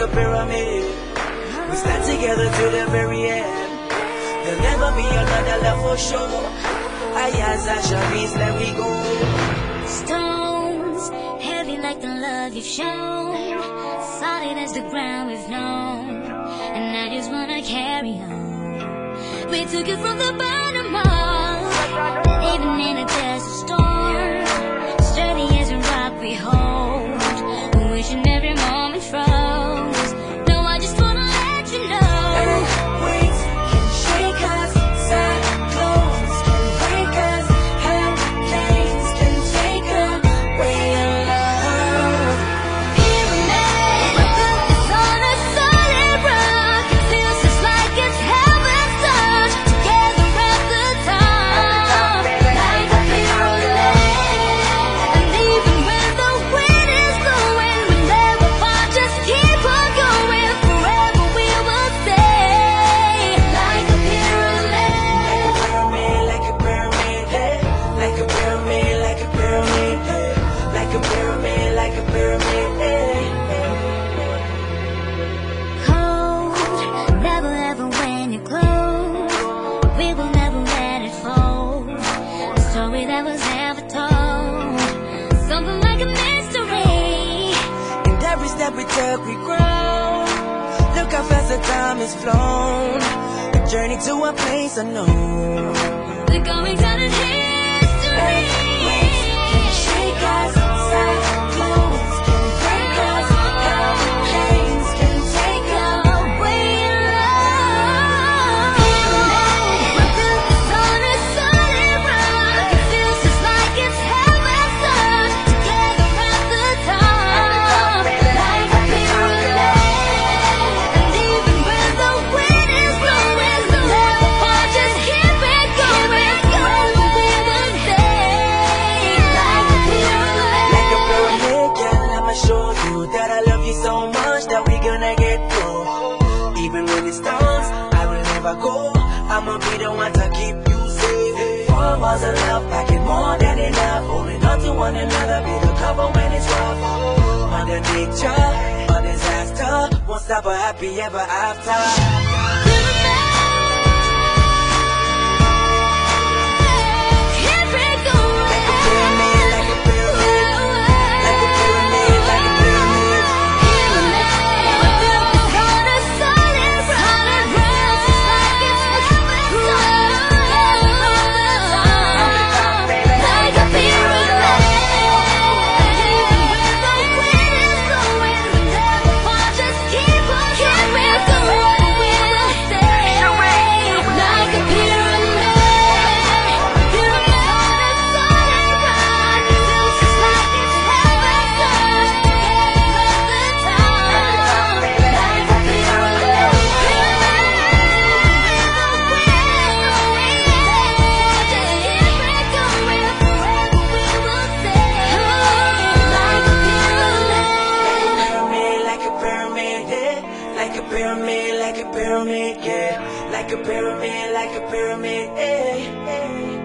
a pyramid. We stand together to the very end. There'll never be another love for sure. Iyaz and Charice, let we go. Stones, heavy like the love you've shown. Solid as the ground we've known. And I just wanna carry on. We took it from the bottom up. Even in a desert step we grow. Look how fast the time has flown. A journey to a place unknown. The goings out of history. I will never go. I'ma be the one to keep you safe. Four was enough, love, packing more than enough. Holding on to one another, be the cover when it's rough. Mother nature, a disaster. Won't stop a happy ever after. Pyramid, yeah. Like a pyramid, like a pyramid, yeah. yeah.